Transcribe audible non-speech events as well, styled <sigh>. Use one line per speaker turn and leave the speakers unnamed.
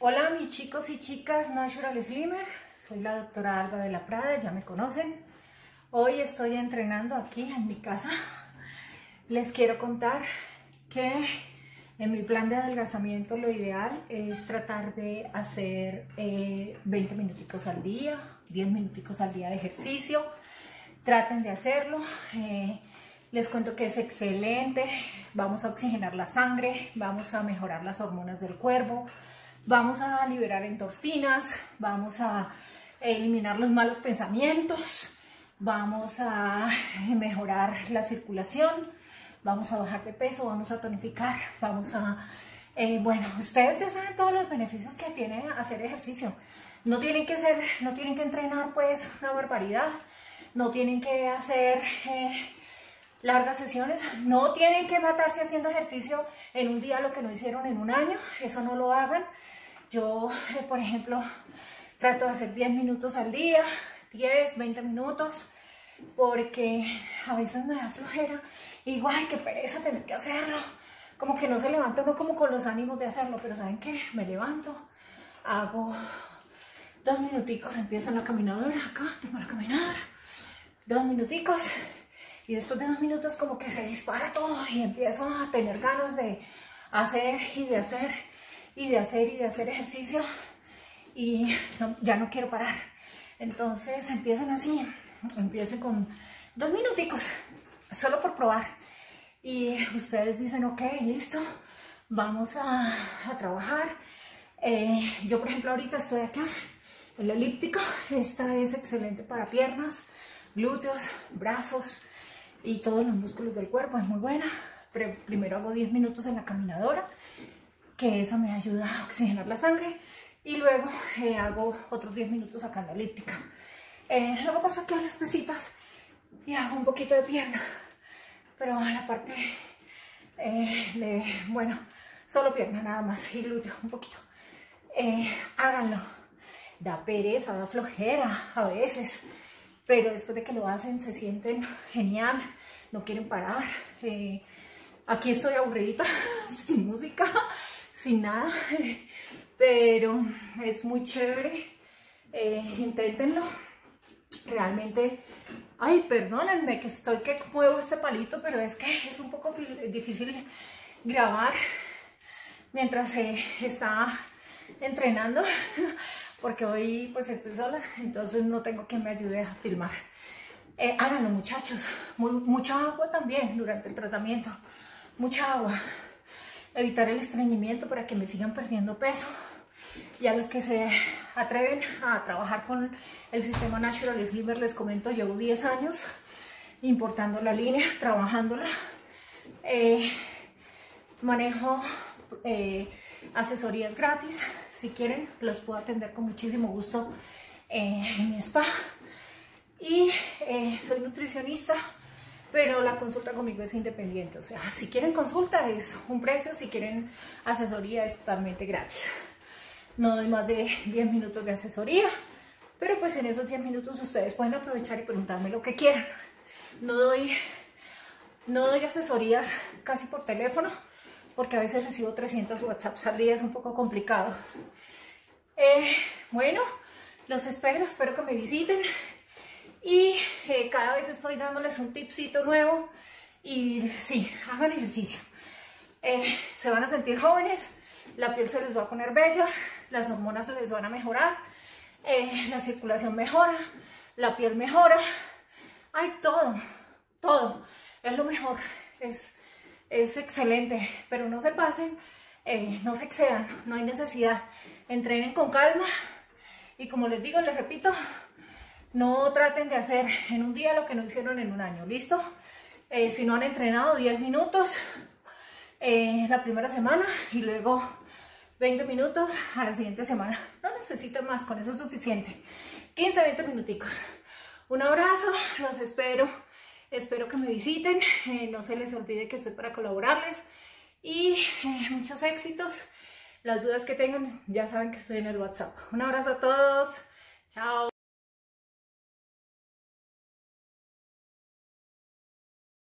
Hola mis chicos y chicas Natural Slimmer, soy la doctora Alba de la Prada, ya me conocen. Hoy estoy entrenando aquí en mi casa. Les quiero contar que en mi plan de adelgazamiento lo ideal es tratar de hacer 20 eh, minuticos al día, 10 minuticos al día de ejercicio. Traten de hacerlo. Eh, les cuento que es excelente. Vamos a oxigenar la sangre, vamos a mejorar las hormonas del cuerpo, vamos a liberar endorfinas, vamos a eliminar los malos pensamientos, vamos a mejorar la circulación, vamos a bajar de peso, vamos a tonificar, vamos a... Eh, bueno, ustedes ya saben todos los beneficios que tiene hacer ejercicio. No tienen que ser, no tienen que entrenar pues una barbaridad, no tienen que hacer eh, largas sesiones, no tienen que matarse haciendo ejercicio en un día lo que no hicieron en un año, eso no lo hagan. Yo, eh, por ejemplo, trato de hacer 10 minutos al día, 10, 20 minutos, porque a veces me da flojera y guay, qué pereza tener que hacerlo. Como que no se levanta uno como con los ánimos de hacerlo, pero ¿saben qué? Me levanto, hago dos minuticos, empiezo en la caminadora, acá tengo la caminadora, dos minuticos, y después de dos minutos como que se dispara todo y empiezo a tener ganas de hacer y de hacer y de hacer y de hacer ejercicio y ya no quiero parar. Entonces empiecen así, empiecen con dos minuticos, solo por probar. Y ustedes dicen, ok, listo, vamos a, trabajar. Eh, yo, por ejemplo, ahorita estoy acá, en la elíptica. Esta es excelente para piernas, glúteos, brazos y todos los músculos del cuerpo. Es muy buena. Primero hago 10 minutos en la caminadora, que eso me ayuda a oxigenar la sangre. Y luego eh, hago otros 10 minutos acá en la elíptica. Eh, luego paso aquí a las pesitas y hago un poquito de pierna. Pero la parte eh, de, bueno, solo pierna nada más y glúteo un poquito. Eh, háganlo. Da pereza, da flojera a veces. Pero después de que lo hacen se sienten <laughs> genial. No quieren parar. aquí estoy aburrida, <laughs> sin música, <laughs> sin nada. Pero es muy chévere. inténtenlo realmente, ay, perdónenme que estoy que muevo este palito, pero es que es un poco difícil grabar mientras se está entrenando, porque hoy pues estoy sola, entonces no tengo quien me ayude a filmar. Eh, háganlo muchachos, mucha agua también durante el tratamiento, mucha agua. Evitar el estreñimiento para que me sigan perdiendo peso y a los que se atreven a trabajar con el sistema Natural Sliver, les comento, llevo 10 años importando la línea, trabajándola. Eh, manejo eh, asesorías gratis. <laughs> Si quieren, los puedo atender con muchísimo gusto eh, en mi spa. Y soy nutricionista, pero la consulta conmigo es independiente. O sea, si quieren consulta es un precio, si quieren asesoría es totalmente gratis no doy más de 10 minutos de asesoría, pero pues en esos 10 minutos ustedes pueden aprovechar y preguntarme lo que quieran. No doy, no doy asesorías casi por teléfono, porque a veces recibo 300 WhatsApps al día, es un poco complicado. Eh, bueno, los espero, espero que me visiten y eh, cada vez estoy dándoles un tipcito nuevo y sí, hagan ejercicio. Eh, se van a sentir jóvenes, la piel se les va a poner bella, las hormonas se les van a mejorar, la circulación mejora, la piel mejora, hay todo, todo, es lo mejor, es, es excelente, pero no se pasen, eh, no se excedan, no hay necesidad, entrenen con calma y como les digo, les repito, no traten de hacer en un día lo que no hicieron en un año, ¿listo? Eh, si no han entrenado 10 minutos la primera semana y luego 20 minutos a la siguiente semana. No necesito más, con eso es suficiente. 15, 20 minuticos. Un abrazo, los espero. Espero que me visiten. <laughs> No se les olvide que estoy para colaborarles. Y eh, muchos éxitos. Las dudas que tengan, ya saben que estoy en el WhatsApp. Un abrazo a todos. Chao.